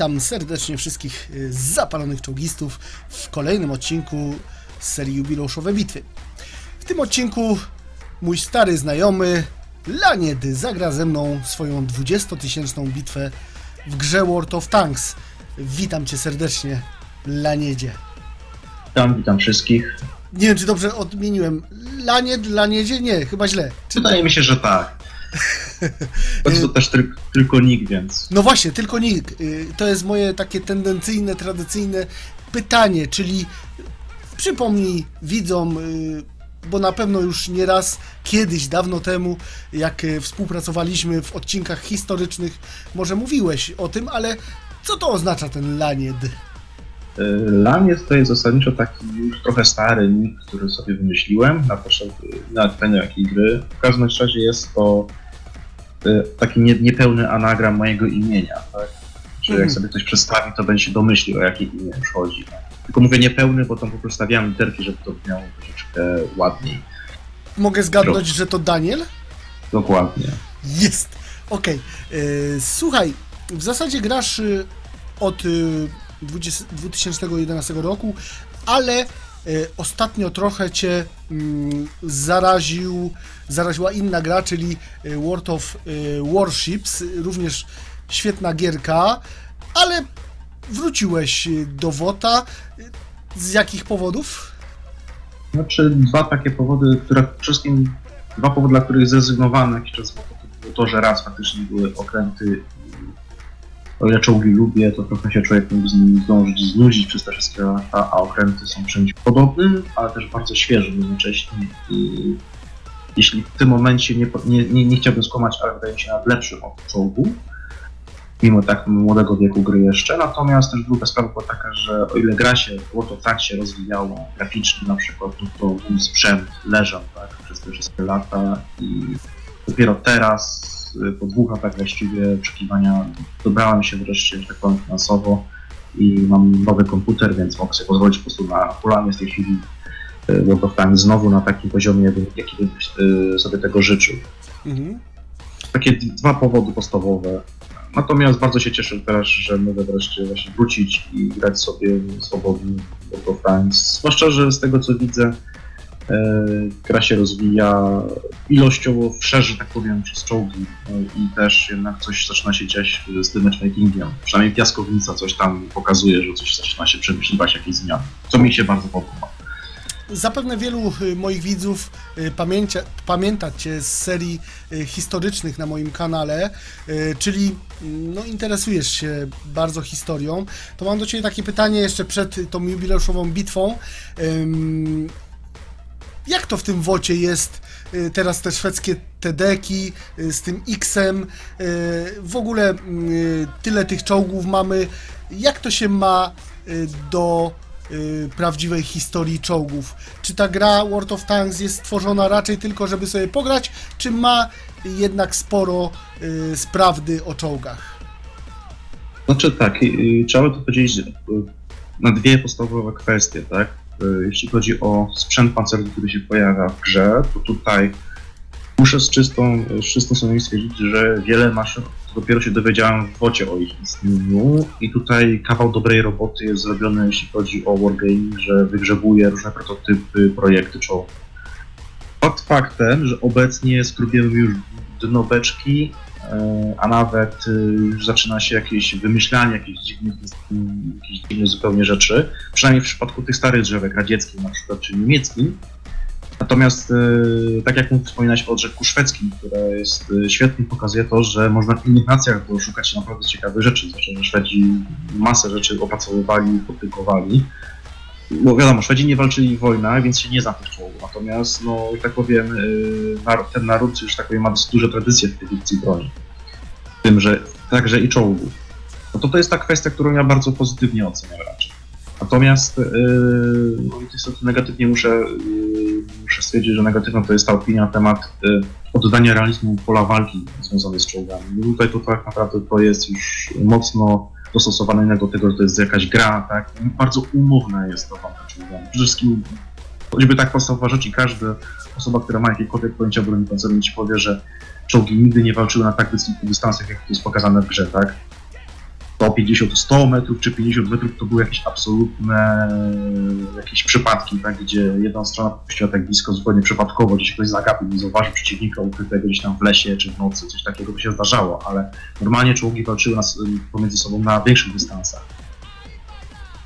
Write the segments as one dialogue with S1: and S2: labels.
S1: Witam serdecznie wszystkich y, zapalonych czołgistów w kolejnym odcinku z serii jubileuszowe bitwy. W tym odcinku mój stary znajomy Lanied zagra ze mną swoją 20-tysięczną bitwę w grze World of Tanks. Witam cię serdecznie, Laniedzie.
S2: Witam, witam wszystkich.
S1: Nie wiem, czy dobrze odmieniłem. Lanied, Laniedzie? Nie, chyba źle. Czy...
S2: Wydaje mi się, że tak. To też tyl tylko nick, więc.
S1: No właśnie, tylko nick. Y, to jest moje takie tendencyjne, tradycyjne pytanie, czyli przypomnij widzom, y, bo na pewno już nieraz kiedyś, dawno temu, jak y, współpracowaliśmy w odcinkach historycznych, może mówiłeś o tym, ale co to oznacza ten lanied?
S2: Lanied to jest zasadniczo taki już trochę stary nick, który sobie wymyśliłem na potrzeby, na jakiej gry. W każdym razie jest to Y, taki nie, niepełny anagram mojego imienia, tak? Że jak mhm. sobie ktoś przedstawi, to będzie się domyślił, o jakie imię już chodzi. Tak? Tylko mówię niepełny, bo tam po prostu stawiałem literki, żeby to brzmiało troszeczkę ładniej.
S1: Mogę zgadnąć, że to Daniel?
S2: Dokładnie.
S1: Jest! Okej. Okay. Słuchaj, w zasadzie grasz y, od 20, y, 2011 roku, ale ostatnio trochę cię mm, zaraził, zaraziła inna gra, czyli e, World of e, Warships, również świetna gierka, ale wróciłeś do WOTA. Z jakich powodów?
S2: Znaczy dwa takie powody, które przede wszystkim dwa powody, dla których zrezygnowałem jakiś czas, to to, że raz faktycznie były okręty o ile czołgi lubię, to trochę się człowiek mógł z nimi zdążyć znudzić przez te wszystkie lata, a okręty są czymś podobnym, ale też bardzo świeżym jednocześnie. I jeśli w tym momencie nie, nie, nie, nie chciałbym skłamać, ale wydaje mi się nawet lepszy od czołgu, mimo tak młodego wieku gry jeszcze. Natomiast też druga sprawa była taka, że o ile gra się, było to tak się rozwijało graficznie na przykład, no to sprzęt leżał tak, przez te wszystkie lata i dopiero teraz po dwóch latach właściwie oczekiwania dobrałem się wreszcie, że tak powiem, finansowo i mam nowy komputer, więc mogę sobie pozwolić po prostu na hulanie w tej chwili World of Tanks znowu na takim poziomie, jaki bym y, sobie tego życzył. Mhm. Takie dwa powody podstawowe. Natomiast bardzo się cieszę teraz, że mogę wreszcie właśnie wrócić i grać sobie swobodnie World of Tanks. Zwłaszcza, że z tego co widzę, gra się rozwija ilościowo wszerzy, tak powiem, przez czołgi no i też jednak coś zaczyna się dziać z tym matchmakingiem. Przynajmniej piaskownica coś tam pokazuje, że coś zaczyna się przemyśliwać, jakieś zmiany, co mi się bardzo podoba.
S1: Zapewne wielu y, moich widzów pamięcia, pamięta Cię z serii historycznych na moim kanale, czyli mm, no, interesujesz się bardzo historią. To mam do Ciebie takie pytanie jeszcze przed tą jubileuszową bitwą. Jak to w tym wocie jest y, teraz te szwedzkie TDki y, z tym X-em? Y, w ogóle tyle tych czołgów mamy. Jak to się ma do prawdziwej historii czołgów? Czy ta gra World of Tanks jest stworzona raczej tylko, żeby sobie pograć, czy ma jednak sporo sprawdy o czołgach?
S2: Znaczy tak, trzeba to podzielić na dwie podstawowe kwestie, tak? E, jeśli chodzi o sprzęt pancerny, który się pojawia w grze, to tutaj muszę z czystą, z czystą sumieniem stwierdzić, że wiele maszyn, dopiero się dowiedziałem w wocie o ich istnieniu i tutaj kawał dobrej roboty jest zrobiony, jeśli chodzi o wargaming, że wygrzebuje różne prototypy, projekty czołgów. Fakt faktem, że obecnie skrubiemy już dno beczki a nawet y, już zaczyna się jakieś wymyślanie jakichś dziwnych, jakichś dziwnych zupełnie rzeczy, przynajmniej w przypadku tych starych drzewek radzieckich na przykład, czy niemieckich. Natomiast, y, tak jak wspominałeś o drzewku szwedzkim, które jest y, świetnie, pokazuje to, że można w innych nacjach szukać naprawdę ciekawych rzeczy. Zwłaszcza, że Szwedzi masę rzeczy opracowywali, publikowali bo wiadomo, Szwedzi nie walczyli w wojnach, więc się nie zna tych czołgów. Natomiast, no, tak powiem, y, ten naród już tak powiem, ma dosyć duże tradycje w produkcji broni. W tym, że także i czołgów. No to to jest ta kwestia, którą ja bardzo pozytywnie oceniam raczej. Natomiast yy, no, niestety negatywnie muszę, yy, muszę stwierdzić, że negatywna to jest ta opinia na temat oddania realizmu pola walki związanej z czołgami. No tutaj to tak naprawdę to jest już mocno dostosowane do tego, że to jest jakaś gra, tak? Bardzo umowne jest to walka czołgami. Przede wszystkim, choćby tak podstawowa rzecz i każda osoba, która ma jakiekolwiek pojęcie o broni pancernej ci powie, że czołgi nigdy nie walczyły na tak wysokich dystansach, jak to jest pokazane w grze, tak? 150, 100 metrów czy 50 metrów to były jakieś absolutne jakieś przypadki, tak, gdzie jedna strona puściła tak blisko zupełnie przypadkowo, gdzieś ktoś zagapił, nie zauważył przeciwnika ukrytego gdzieś tam w lesie czy w nocy, coś takiego by się zdarzało, ale normalnie czołgi walczyły nas, pomiędzy sobą na większych dystansach.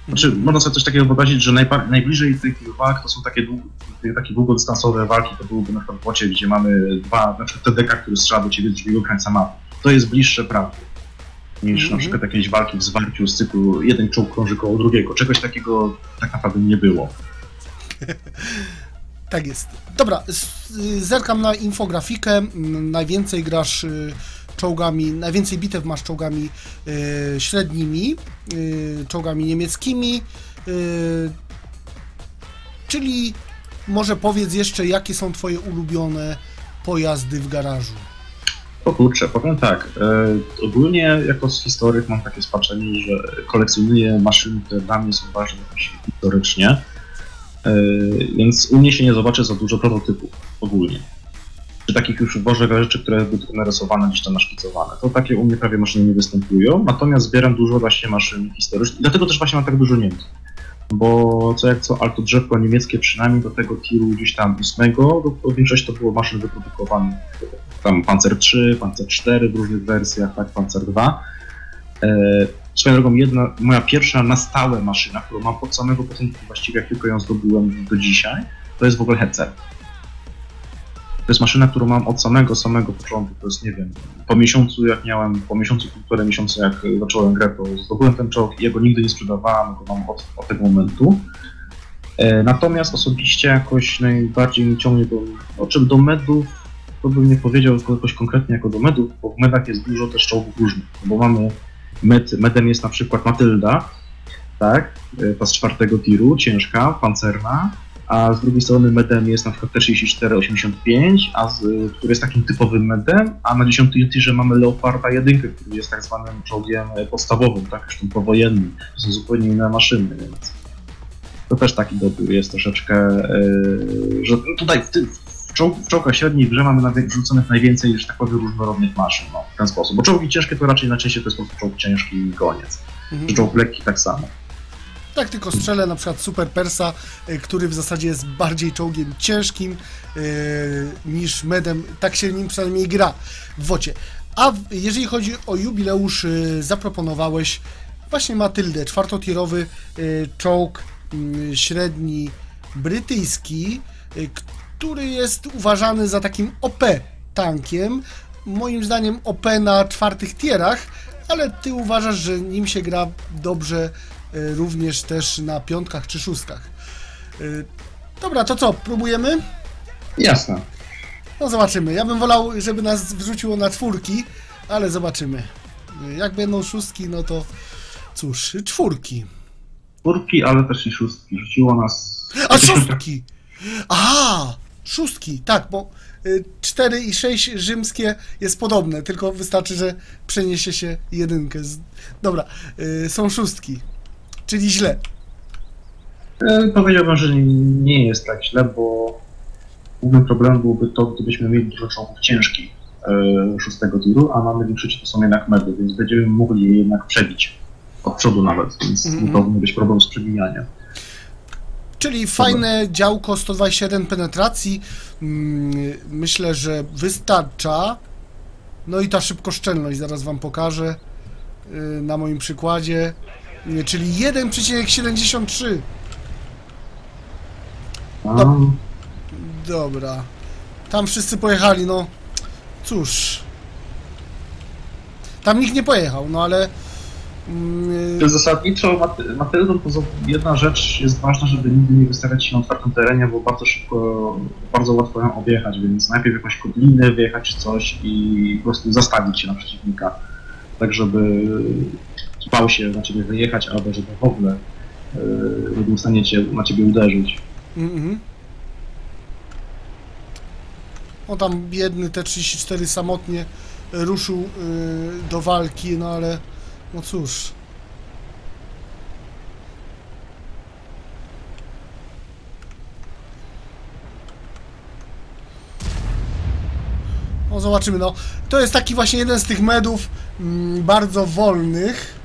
S2: Znaczy, można sobie coś takiego wyobrazić, że najbliżej tych walk to są takie, takie długodystansowe walki, to byłoby na przykład w Łocie, gdzie mamy dwa, na przykład TDK, który strzela do ciebie z drugiego krańca mapy. To jest bliższe prawdy niż na
S1: Mhm.
S2: przykład jakieś walki w zwarciu z cyklu jeden czołg krąży koło drugiego. Czegoś takiego tak naprawdę nie było.
S1: Tak jest. Dobra, zerkam na infografikę. Mm, Najwięcej grasz y, czołgami, najwięcej bitew masz czołgami y, średnimi, y, czołgami niemieckimi. y, Czyli może powiedz jeszcze, jakie są Twoje ulubione pojazdy w garażu.
S2: O kurczę, powiem tak. E, ogólnie jako historyk mam takie spaczenie, że kolekcjonuję maszyny, które dla mnie są ważne historycznie. E, więc u mnie się nie zobaczy za dużo prototypów ogólnie. Czy takich już bożych rzeczy, które były narysowane, gdzieś tam naszkicowane. To takie u mnie prawie maszyny nie występują, natomiast zbieram dużo właśnie maszyn historycznych. Dlatego też właśnie mam tak dużo Niemców. Bo co jak co, ale to drzewko niemieckie przynajmniej do tego tiru gdzieś tam ósmego, większość to było maszyn wyprodukowanych tam Panzer 3, Panzer 4 w różnych wersjach, tak, Panzer 2. E, swoją drogą, jedna, moja pierwsza na stałe maszyna, którą mam od samego początku, właściwie jak tylko ją zdobyłem do dzisiaj, to jest w ogóle Hetzer. To jest maszyna, którą mam od samego, samego początku, to jest, nie wiem, po miesiącu jak miałem, po miesiącu, półtorej miesiąca jak zacząłem grę, to zdobyłem ten czołg i jego nigdy nie sprzedawałem, go mam od, od tego momentu. E, natomiast osobiście jakoś najbardziej mi ciągnie do, o czym do medów, to bym nie powiedział jakoś konkretnie jako do medów, bo w medach jest dużo też czołgów różnych, bo mamy med, medem jest na przykład Matylda, tak, e, ta z czwartego tiru, ciężka, pancerna, a z drugiej strony medem jest na przykład T-64-85, a który jest takim typowym medem, a na 10 tirze mamy Leoparda 1, który jest tak zwanym czołgiem e, podstawowym, tak, tym powojennym. To są zupełnie inne maszyny, więc to też taki dobór jest troszeczkę, yy, że tutaj w, ty, w, czołg, w czołgach średniej grze mamy wrzuconych najwięcej, że tak powiem, różnorodnych maszyn, no, w ten sposób. Bo czołgi ciężkie to raczej najczęściej to jest po prostu czołg ciężki i koniec.
S1: Mhm.
S2: Czy czołg lekki tak samo.
S1: Tak tylko strzelę na przykład Super Persa, y, który w zasadzie jest bardziej czołgiem ciężkim y, niż medem. Tak się nim przynajmniej gra w wocie. A w, jeżeli chodzi o jubileusz, y, zaproponowałeś właśnie Matyldę, czwartotierowy y, czołg y, średni brytyjski, y, który jest uważany za takim OP tankiem. Moim zdaniem OP na czwartych tierach, ale ty uważasz, że nim się gra dobrze y, również też na piątkach czy szóstkach. Y, Dobra, to co, próbujemy?
S2: Jasne.
S1: No zobaczymy. Ja bym wolał, żeby nas wrzuciło na czwórki, ale zobaczymy. Y, Jak będą szóstki, no to cóż, czwórki.
S2: Czwórki, ale też i szóstki. Rzuciło nas...
S1: A szóstki! Aha! Szóstki, tak, bo 4 i 6 rzymskie jest podobne, tylko wystarczy, że przeniesie się jedynkę. Dobra, y, są szóstki, czyli źle.
S2: E, Powiedziałbym, że nie jest tak źle, bo głównym problemem byłoby to, gdybyśmy mieli dużo czołgów ciężkich e, szóstego tiru, a mamy większość to są jednak medy, więc będziemy mogli je jednak przebić. Od przodu nawet, więc
S1: Mhm.
S2: nie powinien być problem z przebijaniem.
S1: Czyli fajne działko 127 penetracji. Mm, Myślę, że wystarcza. No i ta szybkoszczelność, zaraz Wam pokażę y, na moim przykładzie. Y, Czyli 1,73.
S2: A,
S1: No. Dobra. Tam wszyscy pojechali, no. Cóż. Tam nikt nie pojechał, no ale.
S2: To zasadniczo Maty- Matyldą to za- jedna rzecz jest ważna, żeby nigdy nie wystawiać się na otwartym terenie, bo bardzo szybko, bardzo łatwo ją objechać, więc najpierw jakąś kotlinę wyjechać coś i po prostu zastawić się na przeciwnika, tak żeby bał się na ciebie wyjechać, albo żeby w ogóle yy, nie był w stanie cię, na ciebie uderzyć.
S1: Mhm. O tam biedny T-34 samotnie ruszył y, do walki, no ale no cóż. No zobaczymy, no. To jest taki właśnie jeden z tych medów mm, bardzo wolnych.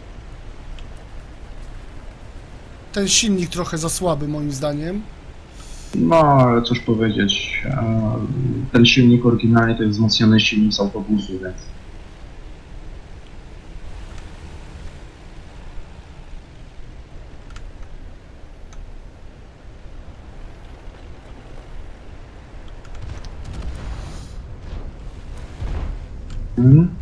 S1: ten silnik trochę za słaby moim zdaniem.
S2: No, ale cóż powiedzieć, e, ten silnik oryginalnie to jest wzmocniony silnik z autobusu, więc... Mhm.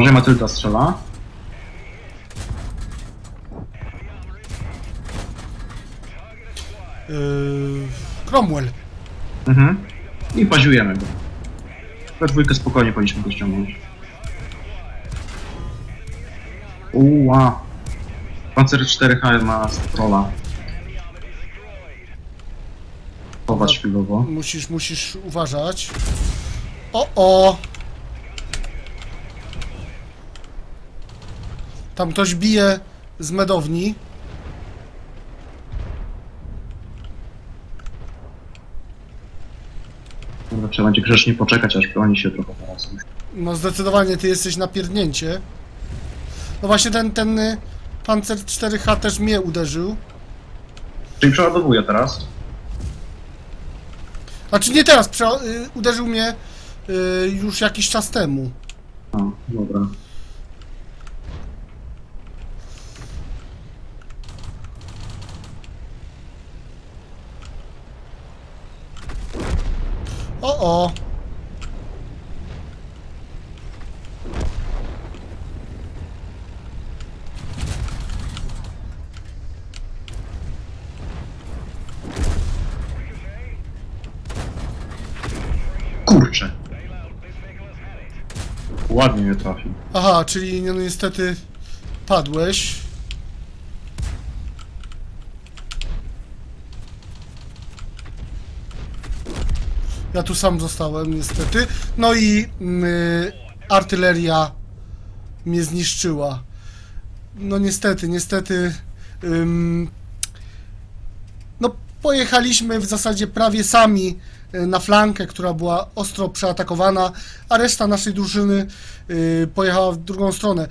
S2: Uważaj, Matylda strzela.
S1: Yy, Cromwell.
S2: Mhm. I paziujemy go. We dwójkę spokojnie powinniśmy go ściągnąć. Uła. Pancer 4H ma strola. Chować chwilowo.
S1: Musisz, musisz uważać. O, o! Tam ktoś bije z medowni.
S2: Dobra, Trzeba będzie grzecznie poczekać, aż oni się trochę teraz.
S1: No zdecydowanie ty jesteś na pierdnięcie. No właśnie ten, ten y, Panzer 4H też mnie uderzył.
S2: Czyli przeładowuję teraz.
S1: Znaczy nie teraz, prze, y, uderzył mnie y, już jakiś czas temu.
S2: A, dobra.
S1: O, o!
S2: Kurczę. Ładnie mnie trafił.
S1: Aha, czyli no niestety padłeś. Ja tu sam zostałem niestety. No i mm, y, artyleria mnie zniszczyła. No niestety, niestety. no pojechaliśmy w zasadzie prawie sami y, na flankę, która była ostro przeatakowana, a reszta naszej drużyny y, pojechała w drugą stronę.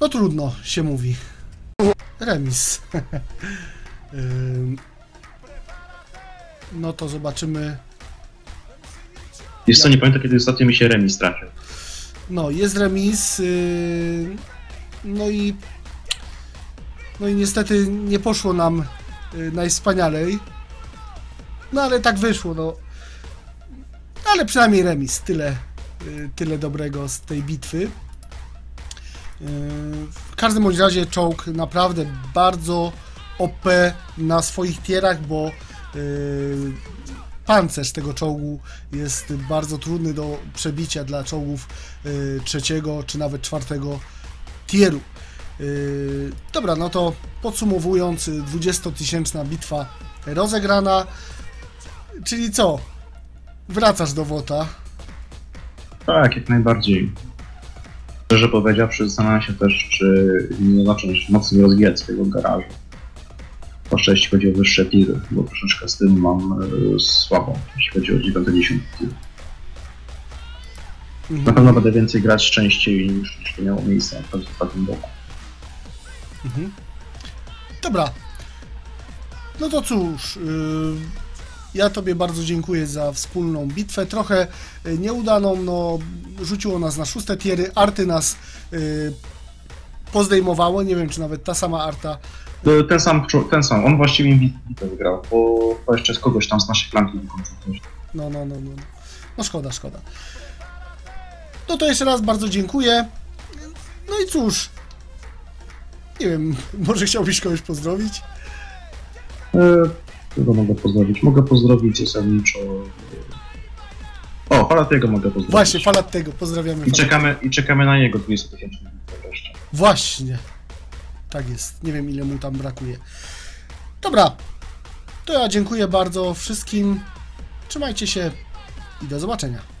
S1: No trudno się mówi. Remis. Ym, no to zobaczymy.
S2: Jest co, nie pamiętam kiedy ostatnio mi się remis trafił.
S1: No, jest remis. Yy, no i. No i niestety nie poszło nam yy, najwspanialej. No ale tak wyszło, no. Ale przynajmniej remis. Tyle, yy, tyle dobrego z tej bitwy. Yy, w każdym bądź razie czołg naprawdę bardzo OP na swoich tierach, bo pancerz tego czołgu jest bardzo trudny do przebicia dla czołgów y, trzeciego czy nawet czwartego tieru. Y, dobra, no to podsumowując, y, 20-tysięczna bitwa rozegrana. Czyli co? Wracasz do WOTA.
S2: Tak, jak najbardziej. Szczerze powiedziawszy, zastanawiam się też, czy nie zacząć mocniej rozwijać swojego garażu. Zwłaszcza jeśli chodzi o wyższe tiry, bo troszeczkę z tym mam e, słabo, jeśli chodzi o 90 tir. Na pewno będę więcej grać częściej niż, niż to miało miejsce na przykład w ostatnim roku.
S1: Mhm. Dobra. No to cóż, yy, ja Tobie bardzo dziękuję za wspólną bitwę. Trochę yy, nieudaną, no rzuciło nas na szóste tiery, arty nas yy, pozdejmowało. Nie wiem, czy nawet ta sama arta.
S2: Ten sam, ten sam, on właściwie bitwę wygrał, bo jeszcze z kogoś tam z naszej flanki wykończył.
S1: No, no, no, no. No szkoda, szkoda. No to jeszcze raz bardzo dziękuję. No i cóż. Nie wiem, może chciałbyś kogoś pozdrowić?
S2: E, Kogo mogę pozdrowić? Mogę pozdrowić zasadniczo... O, Falatiego mogę pozdrowić.
S1: Właśnie, falat tego, pozdrawiamy.
S2: I
S1: Falat.
S2: czekamy, I czekamy na jego 20 tysięczną bitwę wreszcie.
S1: Właśnie. Tak jest. Nie wiem ile mu tam brakuje. Dobra. To ja dziękuję bardzo wszystkim. Trzymajcie się i do zobaczenia.